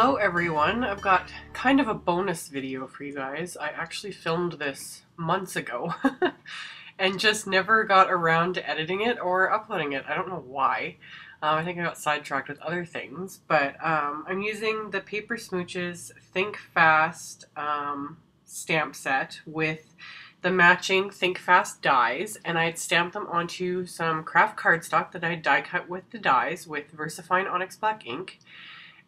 Hello everyone, I've got kind of a bonus video for you guys. I actually filmed this months ago and just never got around to editing it or uploading it. I don't know why. Um, I think I got sidetracked with other things, but um, I'm using the Paper Smooches Think Fast um, stamp set with the matching Think Fast dies, and I had stamped them onto some kraft cardstock that I die cut with the dies with VersaFine Onyx Black ink.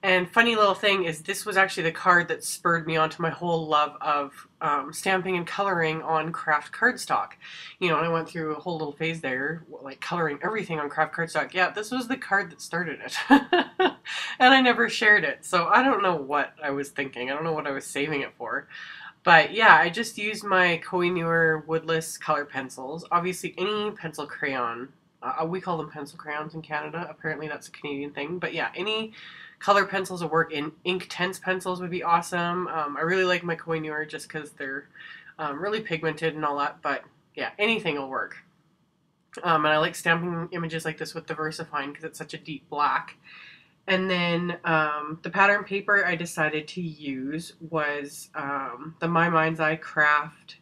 And funny little thing is this was actually the card that spurred me onto my whole love of um, stamping and coloring on kraft cardstock. You know, and I went through a whole little phase there, like coloring everything on kraft cardstock. Yeah, this was the card that started it. and I never shared it. So I don't know what I was thinking. I don't know what I was saving it for. But yeah, I just used my Koh-i-Noor woodless color pencils. Obviously, any pencil crayon. Uh, we call them pencil crayons in Canada. Apparently, that's a Canadian thing. But yeah, any color pencils will work. In Inktense pencils would be awesome. Um, I really like my Koh-i-Noor just because they're um, really pigmented and all that. But yeah, anything will work. Um, and I like stamping images like this with the VersaFine because it's such a deep black. And then um, the pattern paper I decided to use was um, the My Mind's Eye Craft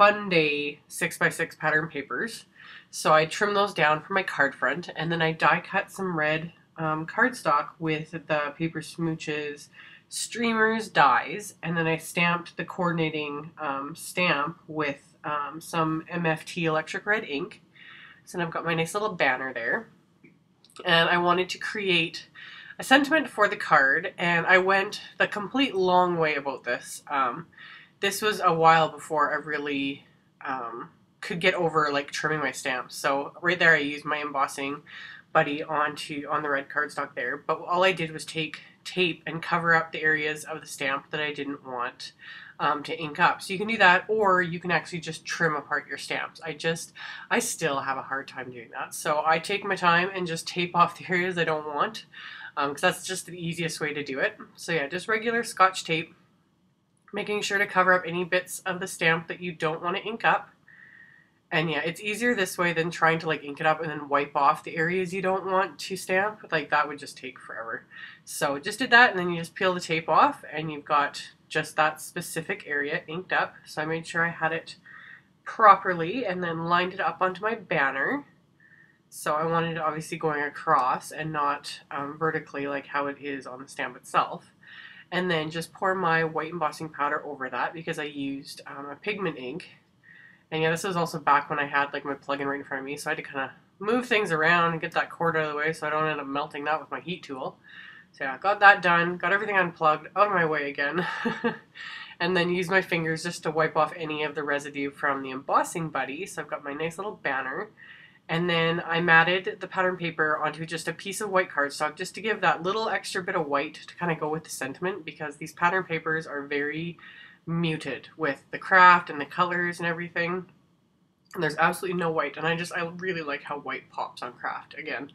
Fun Day 6x6 pattern papers. So I trimmed those down for my card front and then I die cut some red um, cardstock with the Paper Smooches streamers dies and then I stamped the coordinating um, stamp with um, some MFT electric red ink. So I've got my nice little banner there. And I wanted to create a sentiment for the card and I went the complete long way about this. Um, this was a while before I really um, could get over like trimming my stamps. So right there I used my embossing buddy onto on the red cardstock there. But all I did was take tape and cover up the areas of the stamp that I didn't want um, to ink up. So you can do that, or you can actually just trim apart your stamps. I just, I still have a hard time doing that. So I take my time and just tape off the areas I don't want, because um, that's just the easiest way to do it. So yeah, just regular scotch tape, making sure to cover up any bits of the stamp that you don't want to ink up. And yeah, it's easier this way than trying to like ink it up and then wipe off the areas you don't want to stamp. Like that would just take forever. So just did that and then you just peel the tape off and you've got just that specific area inked up. So I made sure I had it properly and then lined it up onto my banner. So I wanted it obviously going across and not um, vertically like how it is on the stamp itself. And then just pour my white embossing powder over that because I used um, a pigment ink and yeah, this was also back when I had like my plug-in right in front of me, so I had to kind of move things around and get that cord out of the way so I don't end up melting that with my heat tool. So yeah, got that done, got everything unplugged, out of my way again. and then use my fingers just to wipe off any of the residue from the embossing buddy. So I've got my nice little banner. And then I matted the pattern paper onto just a piece of white cardstock just to give that little extra bit of white to kind of go with the sentiment because these pattern papers are very muted with the kraft and the colors and everything. And there's absolutely no white, and I just, I really like how white pops on kraft. Again,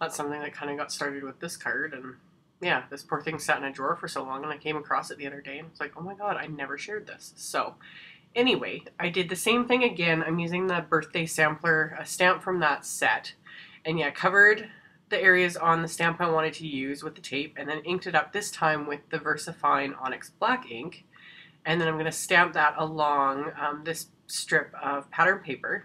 that's something that kind of got started with this card, and yeah, this poor thing sat in a drawer for so long, and I came across it the other day, and it's like, oh my god, I never shared this. So, anyway, I did the same thing again. I'm using the birthday sampler, a stamp from that set, and yeah, covered the areas on the stamp I wanted to use with the tape, and then inked it up this time with the VersaFine Onyx Black ink and then I'm going to stamp that along um, this strip of pattern paper.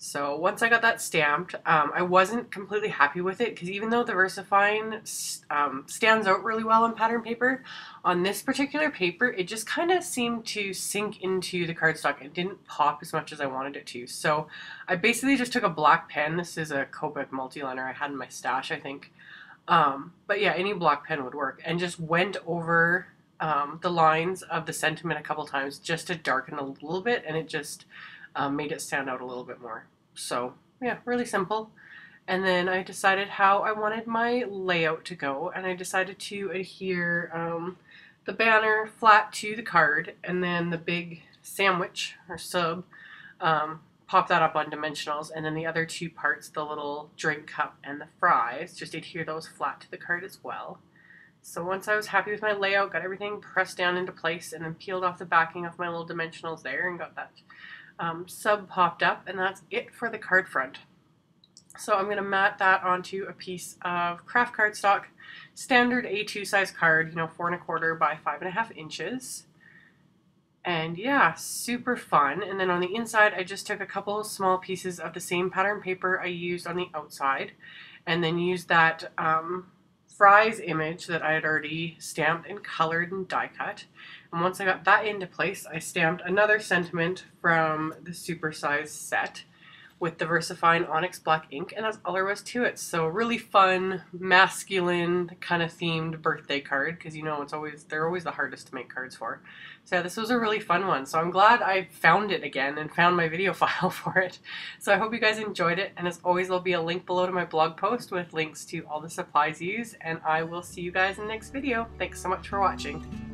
So once I got that stamped, um, I wasn't completely happy with it because even though the VersaFine um, stands out really well on pattern paper, on this particular paper it just kind of seemed to sink into the cardstock. It didn't pop as much as I wanted it to. So I basically just took a black pen. This is a Copic multiliner I had in my stash, I think. Um, but yeah, any black pen would work. And just went over um, the lines of the sentiment a couple times just to darken a little bit and it just um, made it stand out a little bit more. So yeah, really simple. And then I decided how I wanted my layout to go and I decided to adhere um, the banner flat to the card and then the big sandwich or sub um, pop that up on dimensionals and then the other two parts the little drink cup and the fries just adhere those flat to the card as well so once I was happy with my layout, got everything pressed down into place, and then peeled off the backing of my little dimensionals there and got that um, sub popped up, and that's it for the card front. So I'm going to mat that onto a piece of kraft cardstock, standard A2 size card, you know, four and a quarter by five and a half inches. And yeah, super fun. And then on the inside, I just took a couple small pieces of the same pattern paper I used on the outside and then used that um, Fries image that I had already stamped and colored and die cut. And once I got that into place, I stamped another sentiment from the supersize set with the VersaFine Onyx Black ink, and that's all there was to it. So really fun, masculine kind of themed birthday card, because you know it's always they're always the hardest to make cards for. So yeah, this was a really fun one. So I'm glad I found it again and found my video file for it. So I hope you guys enjoyed it, and as always there'll be a link below to my blog post with links to all the supplies used, and I will see you guys in the next video. Thanks so much for watching.